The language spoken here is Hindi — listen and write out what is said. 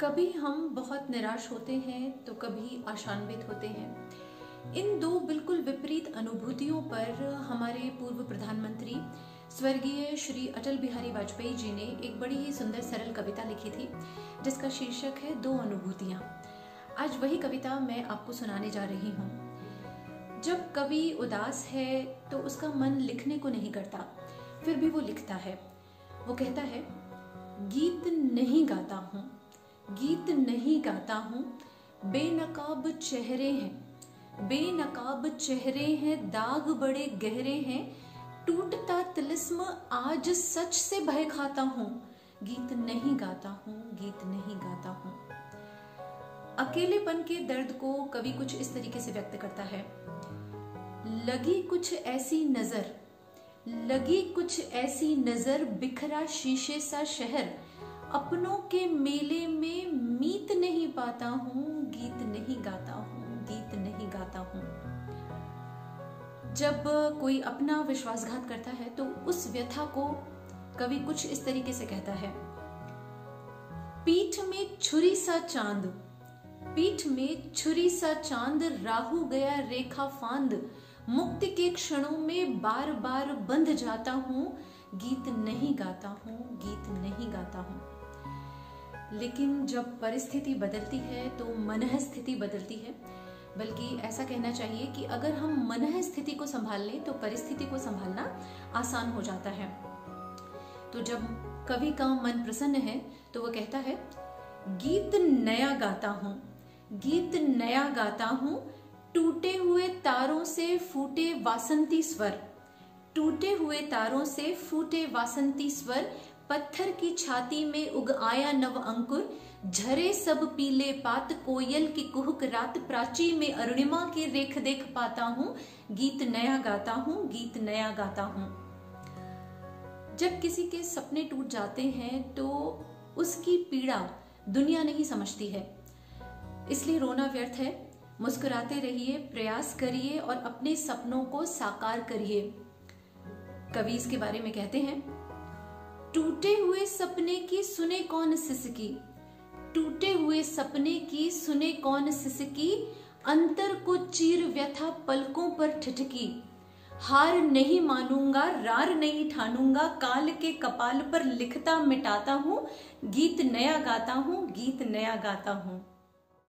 कभी हम बहुत निराश होते हैं तो कभी आशान्वित होते हैं। इन दो बिल्कुल विपरीत अनुभूतियों पर हमारे पूर्व प्रधानमंत्री, स्वर्गीय श्री अटल बिहारी वाजपेयी जी ने एक बड़ी ही सुंदर सरल कविता लिखी थी, जिसका शीर्षक है दो अनुभूतियाँ। आज वही कविता मैं आपको सुनाने जा रही हूँ। जब कवि उदास है तो उसका मन लिखने को नहीं करता, फिर भी वो लिखता है। वो कहता है, गीत नहीं गाता हूँ गीत नहीं गाता हूँ। बेनकाब चेहरे हैं। बेनकाब चेहरे हैं, दाग बड़े गहरे हैं। टूटता तिलिस्म आज सच से भय खाता हूँ। गीत नहीं गाता हूँ, गीत नहीं गाता हूँ। अकेलेपन के दर्द को कवि कुछ इस तरीके से व्यक्त करता है। लगी कुछ ऐसी नज़र, लगी कुछ ऐसी नज़र बिखरा शीशे सा शहर। अपनों के मेले में मीत नहीं पाता हूँ, गीत नहीं गाता हूँ, गीत नहीं गाता हूँ। जब कोई अपना विश्वासघात करता है तो उस व्यथा को कवि कुछ इस तरीके से कहता है। पीठ में छुरी सा चाँद, पीठ में छुरी सा चाँद, राहु गया रेखा फांद। मुक्ति के क्षणों में बार बार बंध जाता हूँ, गीत नहीं गाता हूँ, गीत नहीं गाता हूँ। लेकिन जब परिस्थिति बदलती है तो मनह स्थिति बदलती है। बल्कि ऐसा कहना चाहिए कि अगर हम मनह स्थिति को संभाल लें तो परिस्थिति को संभालना आसान हो जाता है। तो जब कवि का मन प्रसन्न है तो वह कहता है, गीत नया गाता हूँ, गीत नया गाता हूँ, टूटे हुए तारों से फूटे वासंती स्वर, टूटे हुए तारों से फूटे वासंती स्वर पत्थर की छाती में उग आया नव अंकुर, झरे सब पीले पात कोयल की कुहक रात प्राची में अरुणिमा की रेख देख पाता हूँ, गीत नया गाता हूँ, गीत नया गाता हूँ। जब किसी के सपने टूट जाते हैं तो उसकी पीड़ा दुनिया नहीं समझती है। इसलिए रोना व्यर्थ है, मुस्कुराते रहिए, प्रयास करिए और अपने सपनों को साकार करिए। कवि इसके बारे में कहते हैं टूटे हुए सपने की सुने कौन सिसकी? टूटे हुए सपने की सुने कौन सिसकी? अंतर को चीर व्यथा पलकों पर ठिठकी। हार नहीं मानूँगा, रार नहीं ठानूँगा, काल के कपाल पर लिखता मिटाता हूँ, गीत नया गाता हूँ, गीत नया गाता हूँ।